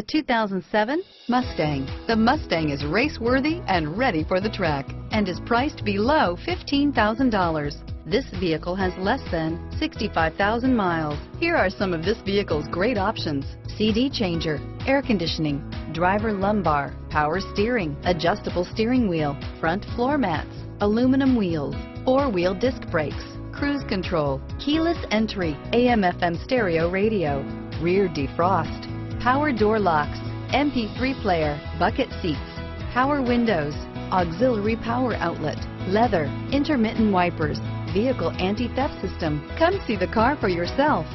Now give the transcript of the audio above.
The 2007 Mustang. The Mustang is race-worthy and ready for the track and is priced below $15,000. This vehicle has less than 65,000 miles. Here are some of this vehicle's great options. CD changer, air conditioning, driver lumbar, power steering, adjustable steering wheel, front floor mats, aluminum wheels, four-wheel disc brakes, cruise control, keyless entry, AM FM stereo radio, rear defrost, power door locks, MP3 player, bucket seats, power windows, auxiliary power outlet, leather, intermittent wipers, vehicle anti-theft system. Come see the car for yourself.